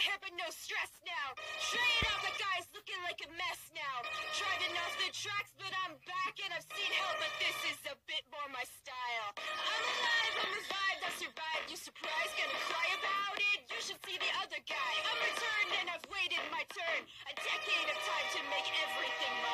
hair, but no stress now. Straight out, the guy's looking like a mess now. Driving off the tracks, but I'm back and I've seen hell, but this is a bit more my style. I'm alive, I'm revived, I survived. You surprised? Gonna cry about it? You should see the other guy. I'm returned and I've waited my turn. A decade of time to make everything mine.